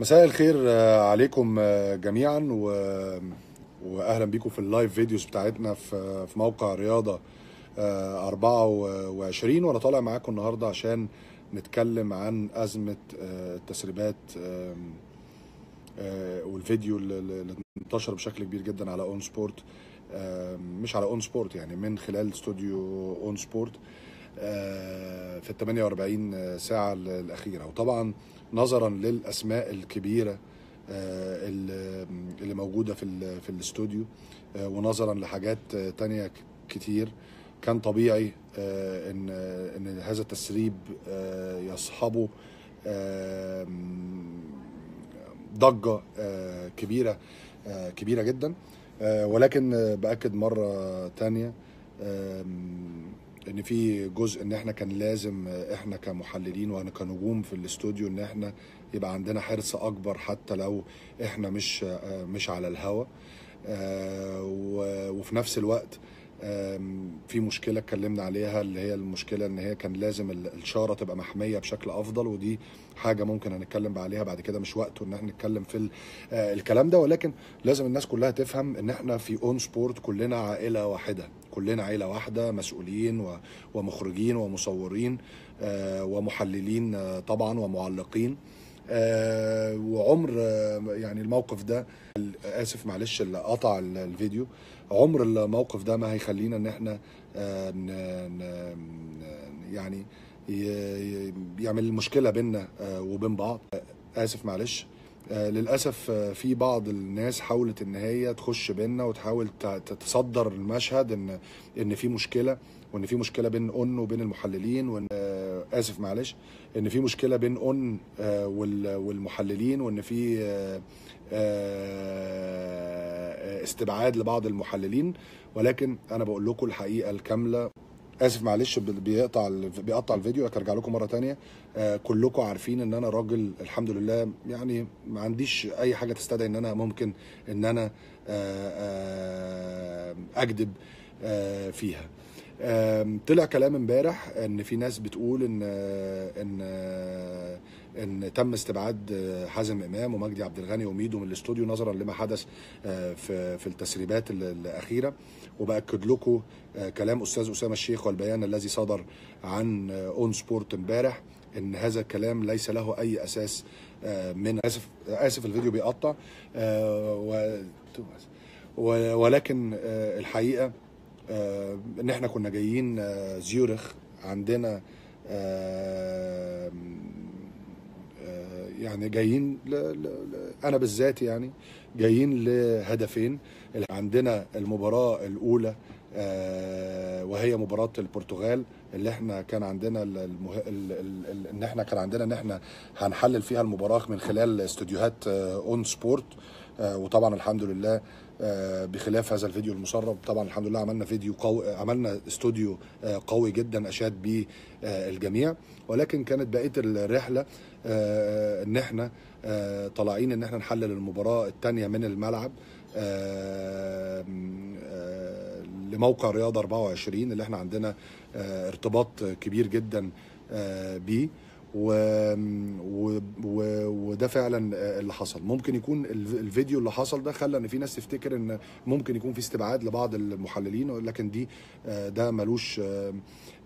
مساء الخير آه، عليكم آه، جميعا و... واهلا بيكم في ال live videos بتاعتنا في في موقع رياضة آه، 24 وأنا طالع معاكم النهارده عشان نتكلم عن أزمة آه، التسريبات آه، والفيديو اللي انتشر بشكل كبير جدا على اون سبورت مش على اون سبورت يعني من خلال استوديو اون سبورت آه، في ال 48 ساعة الأخيرة. وطبعا نظرا للأسماء الكبيرة آه، اللي موجودة في في الاستوديو آه، ونظرا لحاجات آه، تانية كتير. كان طبيعي إن إن هذا التسريب يصحبه كبيرة آه، كبيرة جدا. ولكن بأكد مرة تانية إن في جزء إن إحنا كان لازم إحنا كمحللين وأنا كنجوم في الاستوديو إن إحنا يبقى عندنا حرص أكبر حتى لو إحنا مش مش على الهوا. آه، وفي نفس الوقت في مشكلة اتكلمنا عليها اللي هي المشكلة إن هي كان لازم ال- الشارة تبقى محمية بشكل أفضل ودي حاجة ممكن هنتكلم عليها بعد كده مش وقته إن إحنا نتكلم في آه، الكلام ده. ولكن لازم الناس كلها تفهم إن إحنا في اون سبورت كلنا عائلة واحدة كلنا عائلة واحدة مسؤولين ومخرجين ومصورين آه، ومحللين آه، طبعا ومعلقين. وعمر آه، يعني الموقف ده آسف معلش اللي قطع ال- الفيديو عمر الموقف ده ما هيخلينا إن إحنا آه، يعني يعمل مشكلة بيننا آه، وبين بعض. آه، آسف معلش. آه، للأسف آه، في بعض الناس حاولت إن هي تخش بيننا وتحاول ت- ت- تصدر المشهد إن إن في مشكلة وإن في مشكلة بين اون وبين المحللين وإن آه، اسف معلش ان في مشكلة بين اون آه، وال- والمحللين وان في آه، آه، استبعاد لبعض المحللين. ولكن أنا بقول لكم الحقيقة الكاملة. اسف معلش بي- بيقطع بيقطع الفيديو ارجع لكم مرة تانية. كلكم عارفين ان أنا راجل الحمد لله يعني ما عنديش اي حاجة تستدعي ان أنا ممكن ان أنا اكذب فيها. طلع كلام امبارح إن في ناس بتقول إن إن إن تم استبعاد حازم إمام ومجدي عبد الغني وميدو من الاستوديو نظرا لما حدث آه، في في التسريبات ال- الأخيرة. وبأكد لكم آه، كلام أستاذ أسامة الشيخ والبيان الذي صدر عن اون سبورت امبارح إن هذا الكلام ليس له أي أساس آه، من آسف آسف الفيديو بيقطع آه، ولكن آه، الحقيقة آه، إن إحنا كنا جايين آه، زيورخ عندنا آه، آه، يعني جايين ل... ل... ل... أنا بالذات يعني جايين لهدفين. عندنا المباراة الأولى آه، وهي مباراة البرتغال. اللي إحنا كان عندنا ال- المه... ال... ال... ال... إن إحنا كان عندنا إن إحنا هنحلل فيها المباراة من خلال استوديوهات اون سبورت وطبعا الحمد لله آه، بخلاف هذا الفيديو المسرب طبعا الحمد لله عملنا فيديو قوي عملنا استوديو آه، قوي جدا أشاد به آه، الجميع. ولكن كانت بقية الرحلة آه، إن إحنا آه، طالعين إن إحنا نحلل المباراة الثانية من الملعب آه، آه، لموقع رياضه 24 اللي إحنا عندنا آه، ارتباط كبير جدا آه، بيه. و... و... و... وده فعلا اللي حصل. ممكن يكون الف- الفيديو اللي حصل ده خلى إن في ناس تفتكر إن ممكن يكون في استبعاد لبعض المحللين لكن دي آه، ده ملوش آه،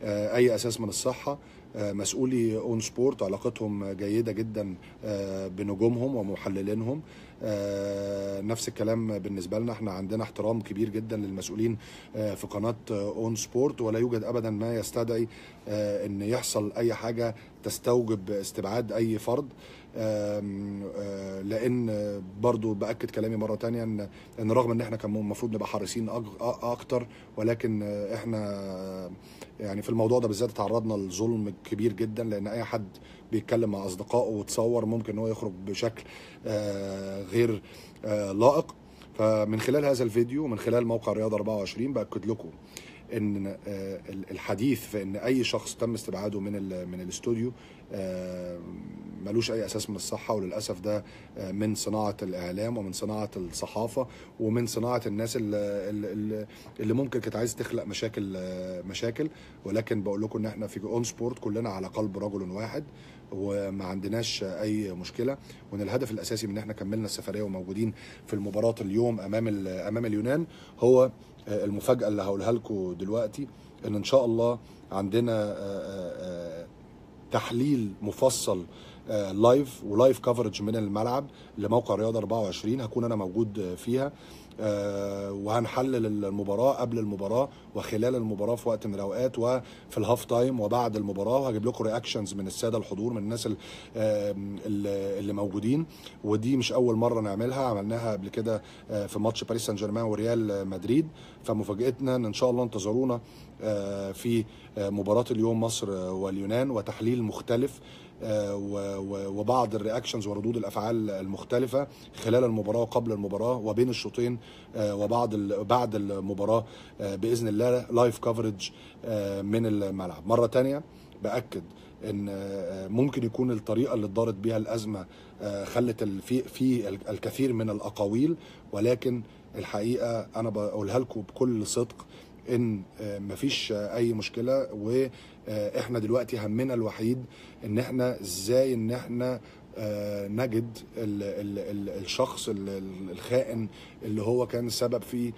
آه، أي أساس من الصحة. مسؤولي اون سبورت علاقتهم جيدة جدا بنجومهم ومحللينهم. نفس الكلام بالنسبة لنا. إحنا عندنا احترام كبير جدا للمسؤولين آه، في قناة اون سبورت ولا يوجد ابدا ما يستدعي آه، إن يحصل أي حاجة تستوجب استبعاد أي فرد. آه، لأن آه، برضو بأكد كلامي مرة تانية ان إن رغم إن إحنا كان المفروض نبقى حريصين أكتر ولكن إحنا يعني في الموضوع ده بالذات تعرضنا لظلم كبير جدا لأن أي حد بيتكلم مع أصدقائه وتصور ممكن إن هو يخرج بشكل آه، غير آه، لائق. فمن خلال هذا الفيديو ومن خلال موقع رياضة 24 بأكد لكم إن الحديث في إن أي شخص تم استبعاده من من الاستوديو ملوش أي أساس من الصحة وللأسف ده آه، من صناعة الإعلام ومن صناعة الصحافة ومن صناعة الناس اللي, اللي, ممكن كانت عايز تخلق مشاكل آه، مشاكل. ولكن بقول لكم إن إحنا في اون سبورت كلنا على قلب رجل واحد وما عندناش أي مشكلة. وإن الهدف الأساسي من إن إحنا كملنا السفرية وموجودين في المباراة اليوم أمام أمام اليونان هو آه، المفاجأة اللي هقولها لكم دلوقتي إن إن شاء الله عندنا تحليل مفصل live و live coverage من الملعب لموقع رياضة 24 هكون أنا موجود فيها. آه، وهنحلل المباراة قبل المباراة وخلال المباراة في وقت من الأوقات وفي ال half time وبعد المباراة. وهجيب لكم reactions من السادة الحضور من الناس اللي موجودين. ودي مش أول مرة نعملها. عملناها قبل كده آه، في ماتش باريس سان جيرمان وريال مدريد. فمفاجأتنا إن ان شاء الله انتظرونا آه، في مباراة اليوم مصر واليونان وتحليل مختلف وبعض ال reactions وردود الأفعال المختلفة خلال المباراة وقبل المباراة وبين الشوطين آه، وبعد ال- بعد المباراة آه، بإذن الله live coverage من الملعب. مرة تانية بأكد إن آه، ممكن يكون الطريقة اللي اتدارت بيها الأزمة آه، خلت في في ال- الكثير من الأقاويل ولكن الحقيقة أنا بقولها لكم بكل صدق إن آه، مفيش آه، أي مشكلة وإحنا دلوقتي همنا الوحيد ان إحنا إزاي ان إحنا آه، نجد ال ال ال الشخص ال- ال- الخائن اللي هو كان السبب في آه،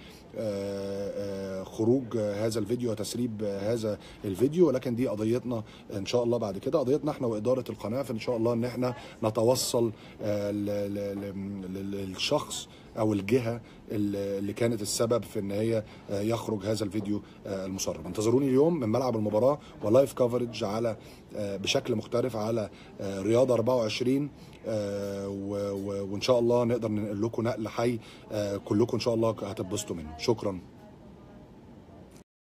آه، خروج هذا الفيديو وتسريب هذا الفيديو. ولكن دي قضيتنا ان شاء الله بعد كده. قضيتنا إحنا وإدارة القناة فإن شاء الله إن إحنا نتوصل آه، للشخص أو الجهة اللي كانت السبب في إن هي آه، يخرج هذا الفيديو آه، المسرب انتظروني اليوم من ملعب المباراة ولايف كفرج على آه، بشكل مختلف على رياضه 24 آه، و- و- وإن شاء الله نقدر ننقل لكم نقل حي كلكم إن شاء الله هتتبسطوا منه. شكرا.